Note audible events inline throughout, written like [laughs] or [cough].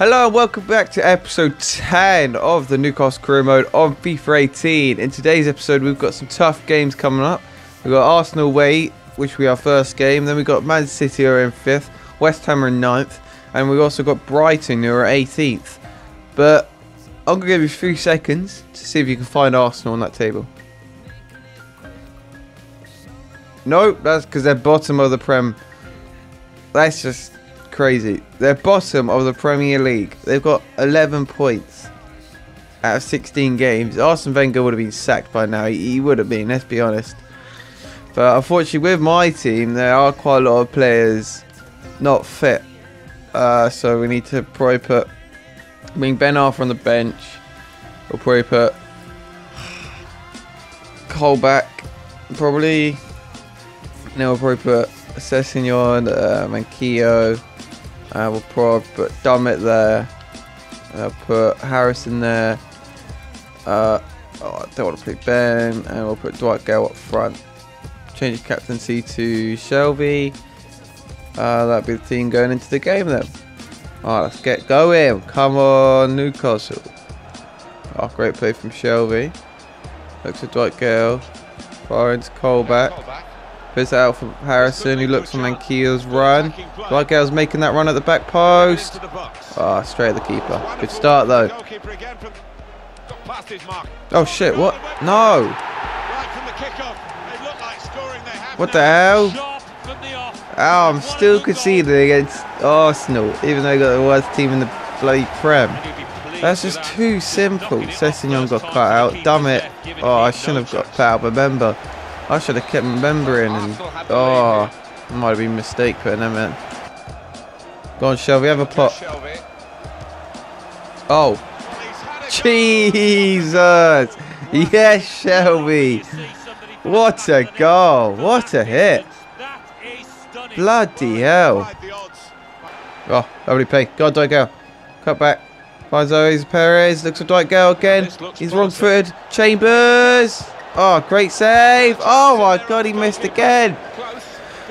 Hello and welcome back to episode 10 of the Newcastle Career Mode on FIFA 18. In today's episode, we've got some tough games coming up. We've got Arsenal away, which we our first game. Then we've got Man City who are in 5th, West Ham are in 9th, and we've also got Brighton who are 18th. But I'm going to give you few seconds to see if you can find Arsenal on that table. Nope, that's because they're bottom of the Prem. That's just crazy. They're bottom of the Premier League. They've got 11 points out of 16 games. Arsene Wenger would have been sacked by now. He, would have been, let's be honest. But unfortunately, with my team, there are quite a lot of players not fit. Uh, so we need to probably put. I mean, Ben Arfa on the bench. We'll probably put Colback. Probably. Then we'll probably put Sessegnon, uh, Manquillo. Uh, we'll probably put Dummett there. I'll put Harrison there. Uh, oh, I don't want to play Ben. And we'll put Dwight Gayle up front. Change captaincy to Shelvey. Uh, that'll be the team going into the game then. Alright, let's get going. Come on, Newcastle. Oh, great play from Shelvey. Looks at Dwight Gayle. Far into Colback. Puts out for Harrison, who looks for Manquillo's run. Gayle's making that run at the back post. Ah, oh, straight at the keeper. Good start though. Oh shit, what? No! What the hell? Oh, I'm still conceding against Arsenal, even though they got the worst team in the bloody Prem. That's just too simple. Sessegnon got cut out. Damn it. Oh, I shouldn't have got cut out, remember. I should have kept remembering and oh, might have been a mistake putting them in. Go on, Shelvey, have a pot. Oh, Jesus! Yes, Shelvey. What a goal! What a hit! Bloody hell! Oh, lovely play. God, Dwight Gayle. Cut back. Finds Ayoze Perez. Looks for Dwight Gayle again. He's wrong-footed. Chambers. Oh, great save. Oh my god, he missed again.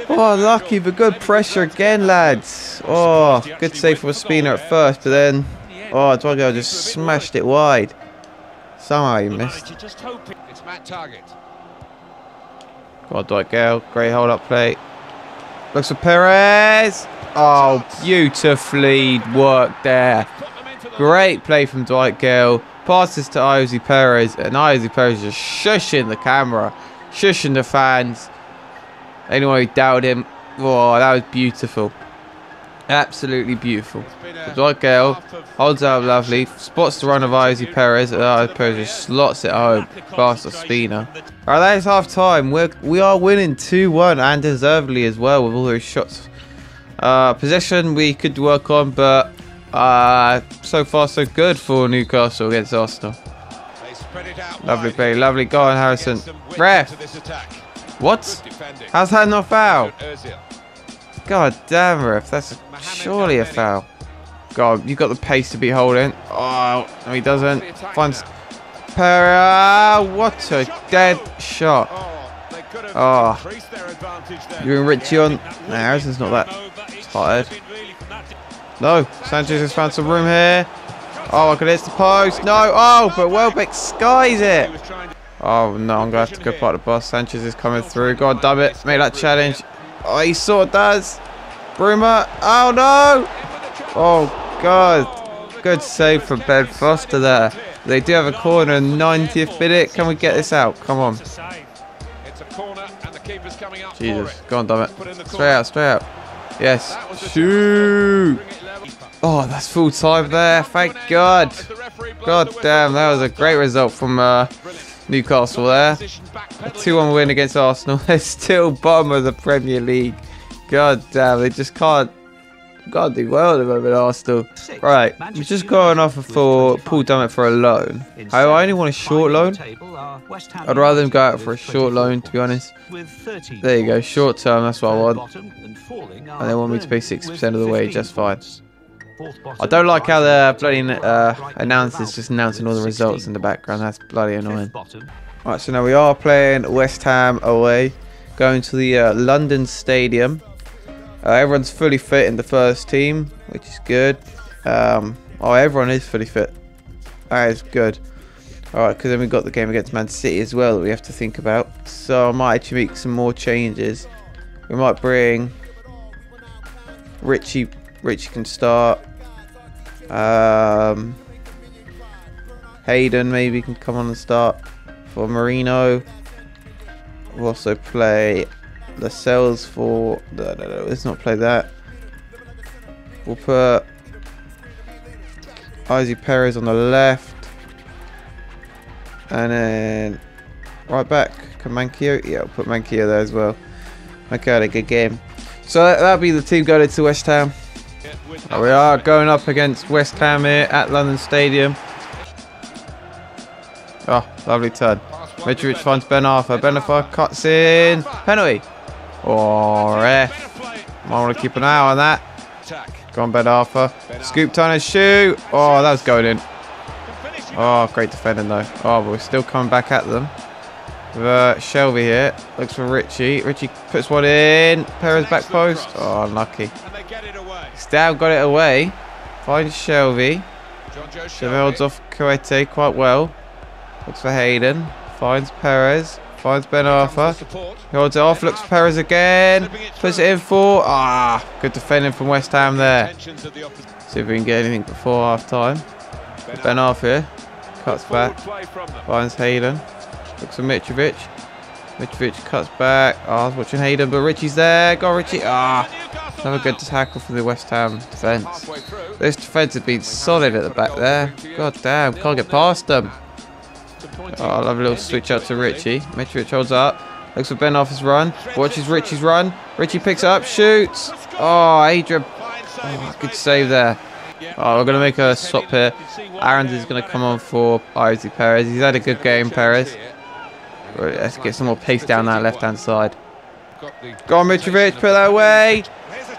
Oh, lucky, but good pressure again, lads. Oh, good save from Spina at first, but then... Oh, Dwago just smashed it wide. Somehow he missed. God, Dwight Gayle. Great hold-up play. Looks for Perez. Oh, beautifully worked there. Great play from Dwight Gayle. Passes to Ayoze Perez, and Ayoze Perez just shushing the camera, shushing the fans. Anyone who doubted him, oh, that was beautiful. Absolutely beautiful. Gayle holds out lovely, spots the run of Ayoze Perez, and Ayoze Perez just slots it home past Ospina. Alright, that is half time. We're, we are winning 2 1 and deservedly as well with all those shots. Uh, possession we could work on, but uh, so far so good for Newcastle against Arsenal. Lovely play, lovely. Go on, Harrison. Ref. What? How's that not foul? God damn, ref. That's surely a foul. God, you got the pace to be holding. Oh, no, he doesn't. Finds Pereira. What a dead shot. Oh. You're in Ritchie on. Nah, Harrison's not that tired. No, Sanchez has found some room here. Oh, I could hit the post. No, oh, but Welbeck skies it. Oh, no, I'm going to have to go part the bus. Sanchez is coming through. God damn it. Make that challenge. Oh, he sort of does. Bruma. Oh, no. Oh, God. Good save from Ben Foster there. They do have a corner in 90th minute. Can we get this out? Come on. Jesus. Go on, damn it. Straight out, straight out. Yes. Shoot. Oh, that's full time there. Thank God. God damn, that was a great result from uh, Newcastle there. A 2-1 win against Arsenal. [laughs] They're still bottom of the Premier League. God damn, they just can't can't do well at the moment, Arsenal. Right, we're just going off for Paul Dummett for a loan. I only want a short loan. I'd rather them go out for a short loan, to be honest. There you go, short term, that's what I want. And they want me to pay 6% of the wage, that's fine. I don't like how the bloody uh, announcers just announcing all the results in the background. That's bloody annoying. Alright, so now we are playing West Ham away. Going to the uh, London Stadium. Uh, everyone's fully fit in the first team, which is good. Um, oh, everyone is fully fit. That is good. Alright, because then we've got the game against Man City as well that we have to think about. So I might actually make some more changes. We might bring Ritchie. Ritchie can start. Um, Hayden maybe can come on and start for Merino. We'll also play Lascelles for... No, no, no, let's not play that. We'll put Ayoze Perez on the left. And then right back, can Manquillo? Yeah, I'll put Manquillo there as well. Manquillo had a good game. So that'll be the team going into West Ham. We are going up against West Ham here at London Stadium. Oh, lovely turn. Mitrovic finds Ben Arfa. Ben Arfa cuts in. Penalty. Oh, ref. Might want to keep an eye on that. Go on, Ben Arfa. Scoop his shoe. Oh, that was going in. Oh, great defending though. Oh, but we're still coming back at them. With uh, Shelvey here. Looks for Ritchie. Ritchie puts one in. Perez back post. Oh, unlucky. Stab got it away. Finds Shelvey. Shelvey holds off Kouyaté quite well. Looks for Hayden. Finds Perez. Finds Ben Arfa. He holds it off. Looks for Perez again. Puts it in for. Ah, good defending from West Ham there. See if we can get anything before half time. Ben Arfa here. Cuts back. Finds Hayden. Looks for Mitrovic. Mitrovic cuts back. Oh, I was watching Hayden, but Ritchie's there. Go Ritchie. Ah. Another good tackle from the West Ham defence. This defence has been solid at the back there. God damn, can't get past them. Oh, I love a little switch out to Ritchie. Mitrovic holds up. Looks for Ben off run. Watches Ritchie's run. Ritchie picks up, shoots. Oh, Adrian. Oh, good save there. Oh, we're going to make a swap here. Aarons is going to come on for Ayoze Perez. He's had a good game, Perez. Let's get some more pace down that left-hand side. Go on, Mitrovic. Put that away.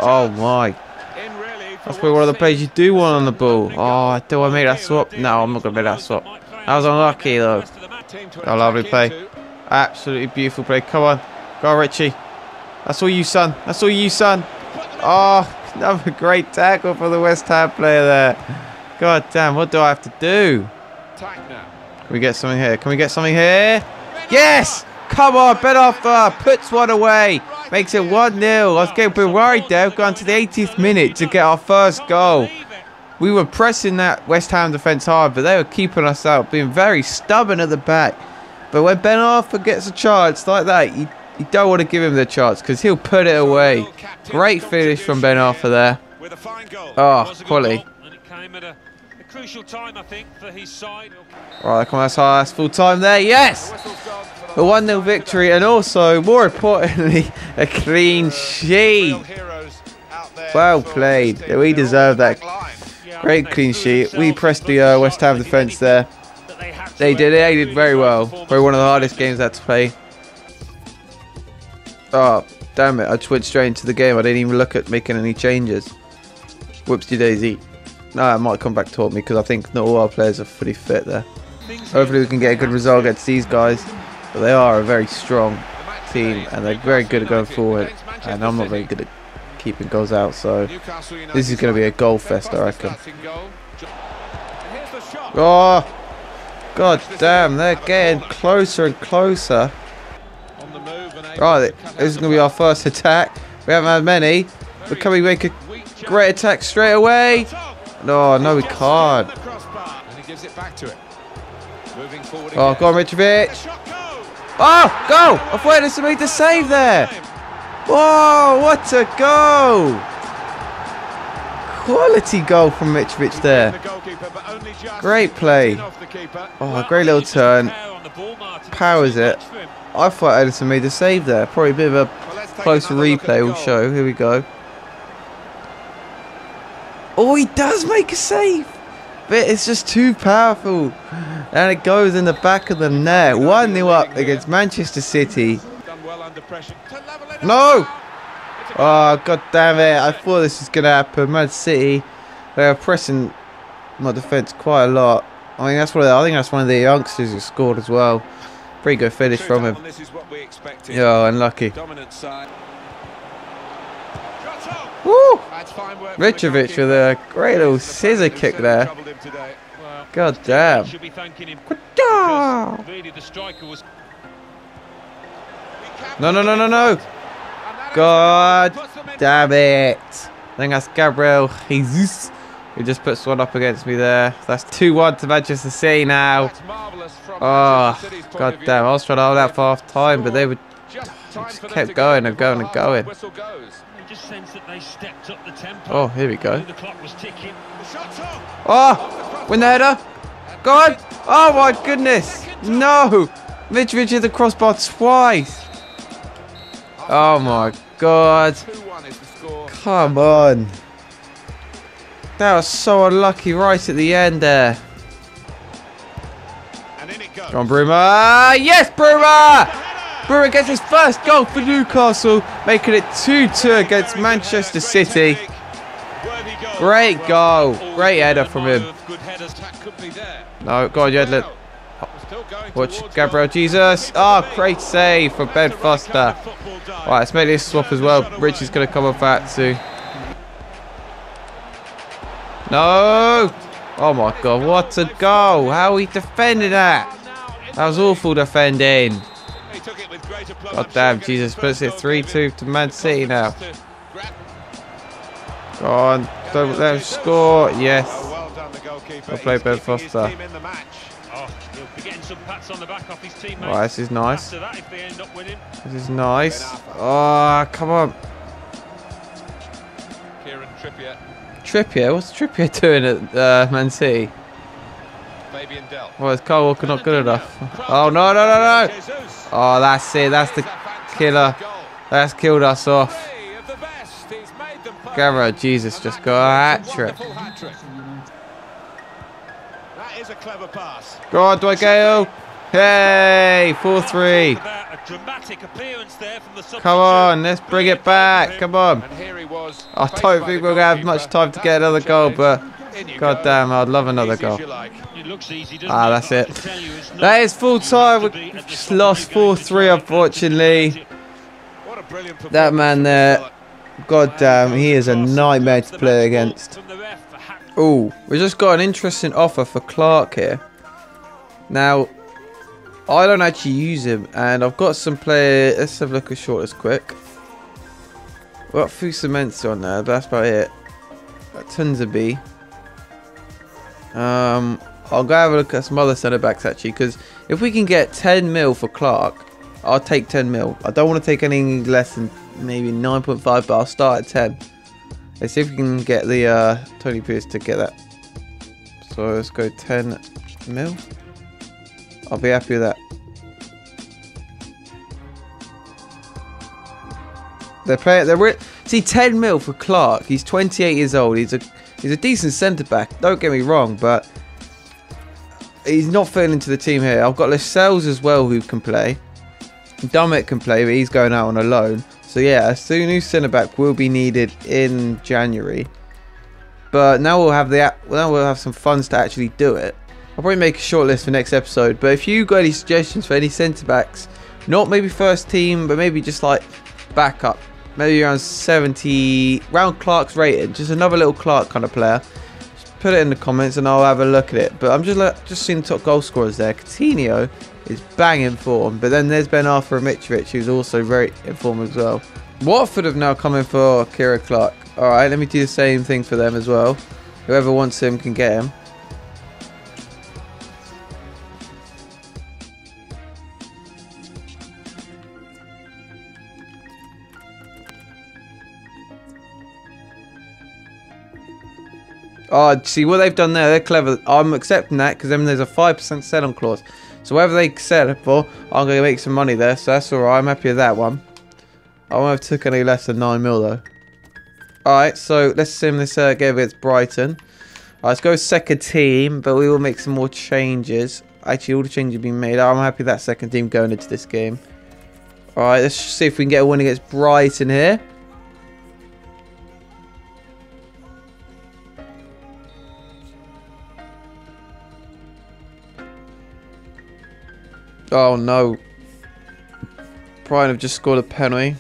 Oh, my. That's probably one of the plays you do want on the ball. Oh, do I make that swap? No, I'm not going to make that swap. That was unlucky, though. Oh, lovely play. Absolutely beautiful play. Come on. Go Ritchie. That's all you, son. That's all you, son. Oh, [laughs] another great tackle for the West Ham player there. God damn, what do I have to do? Can we get something here? Can we get something here? Yes! Come on, Ben Arfa uh, puts one away. Makes it 1-0. I was getting worried there. We've gone to the 80th minute to get our first goal. We were pressing that West Ham defence hard, but they were keeping us out, being very stubborn at the back. But when Ben Arfa gets a chance like that, you, you don't want to give him the chance because he'll put it away. Great finish from Ben Arfa there. Oh, quality. Crucial time, I think, for his side. Right, come on, that's full time there. Yes! A 1 0 victory, and also, more importantly, a clean sheet. Well played. We deserve that. Great clean sheet. We pressed the uh, West Ham defence there. They did. They did very well. Probably one of the hardest games I had to play. Oh, damn it. I went straight into the game. I didn't even look at making any changes. Whoopsie daisy. No, I might come back to me because I think not all our players are fully fit there. Hopefully we can get a good result against these guys. But they are a very strong team and they're very good at going forward. And I'm not very good at keeping goals out. So this is going to be a goal fest, I reckon. Oh, god damn, they're getting closer and closer. Right, this is going to be our first attack. We haven't had many. But can we make a great attack straight away? No, no, we can't. Oh, go on, Mitrovic. Oh, go! I thought it made the save there. Whoa, what a goal! Quality goal from Mitrovic there. Great play. Oh, great little turn. Powers it. I thought Ederson made the save there. Probably a bit of a closer replay will show. Here we go. Oh, he does make a save. But it's just too powerful. And it goes in the back of the net. 1 0 up against Manchester City. No! Oh, god damn it. I thought this was going to happen. Man City, they are pressing my defence quite a lot. I mean, that's what I think that's one of the youngsters who scored as well. Pretty good finish from him. Yeah, unlucky. Woo! Woo! Mitrovic with a great little scissor kick there. God damn. No, no, no, no, no. God damn it. I think that's Gabriel Jesus who just puts one up against me there. That's 2-1 to Manchester City now. Oh, god damn. I was trying to hold out for half time, but they were just kept going and going and going. Oh, here we go. the Oh, win the header. Go on. Oh my goodness. No. Mitrovic hit the crossbar twice. Oh my god. Come on. That was so unlucky right at the end there. Come on, Bruma. Yes, Bruma! Bruma gets his first goal for Newcastle, making it 2-2 against Manchester City. Great goal. Great header from him. No, go on, Yedlin. Watch Gabriel Jesus. Oh, great save from Ben Foster. Alright, let's make this swap as well. Ritchie's going to come off that too. No! Oh my god, what a goal! How he defended that! That was awful defending. God damn, Jesus puts it 3-2 to Man City now. Go on, don't let him score. Yes. I'll play Ben Foster. Oh, this is nice. This is nice. Oh, come on. Kieran Trippier. Trippier? What's Trippier doing at uh, Man City? Well, is Kyle Walker not good enough? [laughs] Oh, no, no, no, no. Oh, that's it. That's the killer. That's killed us off. Gabriel Jesus just got a hat trick. That is a clever pass. Go on, Dwight Gayle. Hey, 4-3. Come on, let's bring it back. Come on. I don't think we're going to have much time to get another goal, but god damn, I'd love another goal. Ah, that's it. That is full time. We just lost 4-3, unfortunately. That man there, god damn, he is a nightmare to play against. Oh, we just got an interesting offer for Clark here. Now, I don't actually use him, and I've got some players. Let's have a look at shortlist quick. We've got Fusaments on there, but that's about it. Of B. Um, I'll go have a look at some other centre backs actually, because if we can get 10 mil for Clark, I'll take 10 mil. I don't want to take anything less than maybe 9.5, but I'll start at 10. Let's see if we can get the uh, Tony Pierce to get that. So let's go 10 mil. I'll be happy with that. They're playing. They're see 10 mil for Clark. He's 28 years old. He's a he's a decent centre back. Don't get me wrong, but he's not fitting into the team here. I've got Lascelles as well who can play. Dummett can play, but he's going out on a loan. So yeah, a new centre back will be needed in January. But now we'll have the now we'll have some funds to actually do it. I'll probably make a short list for next episode. But if you got any suggestions for any centre backs, not maybe first team, but maybe just like backup, maybe around 70, round Clark's rating, just another little Clark kind of player. Just put it in the comments and I'll have a look at it. But I'm just like, just seeing top goal scorers there. Coutinho is banging form, but then there's Ben Arfa and Mitrovic, who's also very in form as well. Watford have now come in for Ciaran Clark. All right, let me do the same thing for them as well. Whoever wants him can get him. Oh, see what they've done there? They're clever. I'm accepting that because then there's a 5% sell-on clause. So whatever they sell it for, I'm going to make some money there. So that's alright. I'm happy with that one. I won't have took any less than 9 mil though. Alright, so let's sim this uh, game against Brighton. Right, let's go second team, but we will make some more changes. Actually, all the changes have been made. I'm happy that second team going into this game. Alright, let's see if we can get a win against Brighton here. Oh no. Brian have just scored a penalty.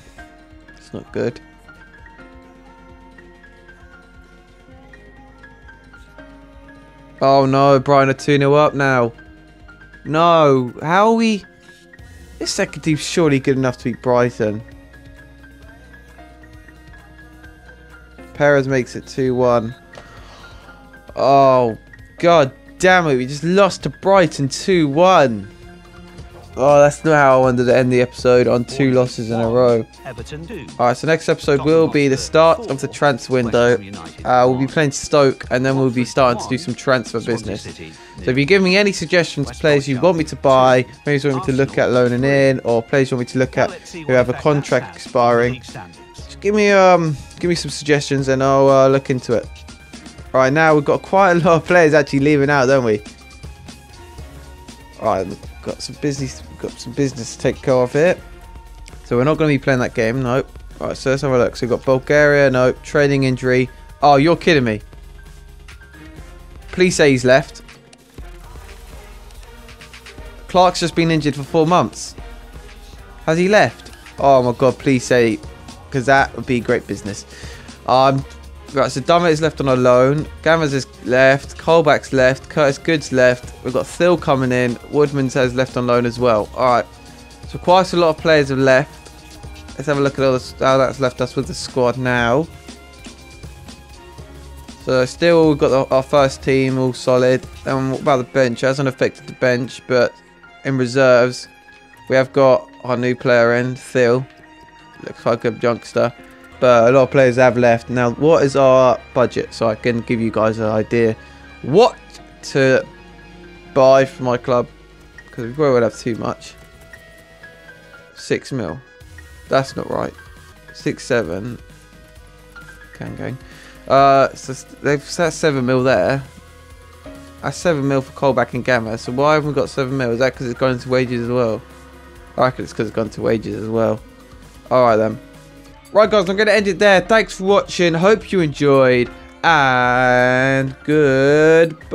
It's not good. Oh no, Brian are 2 0 up now. No, how are we. This second team's surely good enough to beat Brighton. Perez makes it 2 1. Oh, god damn it, we just lost to Brighton 2 1. Oh, that's not how I wanted to end the episode on two losses in a row. Alright, so next episode will be the start of the transfer window. Uh, we'll be playing Stoke and then we'll be starting to do some transfer business. So if you give me any suggestions, players you want me to buy, players you want me to look at loaning in, or players you want me to look at who have a contract expiring, just give me um give me some suggestions and I'll uh, look into it. Alright, now we've got quite a lot of players actually leaving out, don't we? Alright, got some business got some business to take care of here. So we're not going to be playing that game, nope. Alright, so let's have a look. So we've got Bulgaria, nope. Training injury. Oh, you're kidding me. Please say he's left. Clark's just been injured for four months. Has he left? Oh my god, please say, because that would be great business. Um, right, so Dummett is left on a loan. Gammers is left. Colback's left. Curtis Good's left. We've got Thill coming in. Woodman says left on loan as well. All right, so quite a lot of players have left. Let's have a look at all the, how that's left us with the squad now. So still we've got the, our first team all solid. And what about the bench? It hasn't affected the bench, but in reserves, we have got our new player in, Thill. Looks like a youngster. But a lot of players have left. Now, what is our budget? So I can give you guys an idea what to buy for my club. Because we probably would have too much. Six mil. That's not right. Six, seven. Can going. Uh, so they've set seven mil there. That's 7 mil for Colback and Gamma. So why haven't we got 7 mil? Is that because it's gone into wages as well? I reckon it's because it's gone to wages as well. Alright then. Right guys, I'm going to end it there. Thanks for watching. Hope you enjoyed. And goodbye.